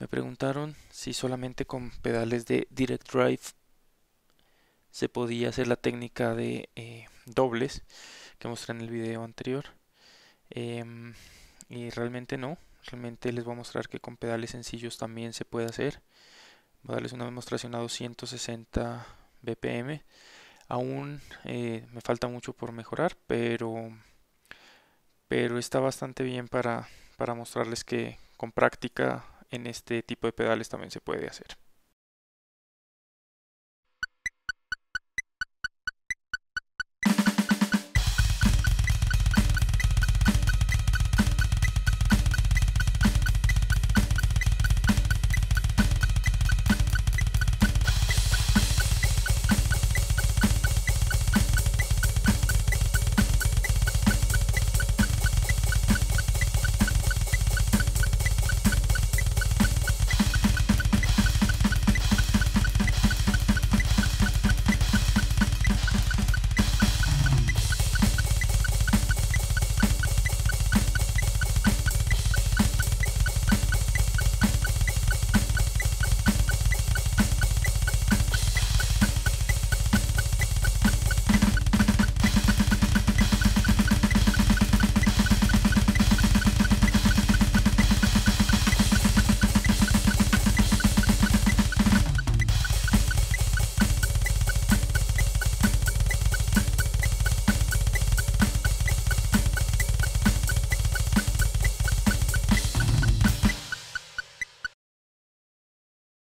Me preguntaron si solamente con pedales de Direct Drive se podía hacer la técnica de eh, dobles que mostré en el video anterior. Em, y realmente no, realmente les voy a mostrar que con pedales sencillos también se puede hacer. Voy a darles una demostración a 260 BPM. Aún eh, me falta mucho por mejorar, pero, pero está bastante bien para, para mostrarles que con práctica en este tipo de pedales también se puede hacer.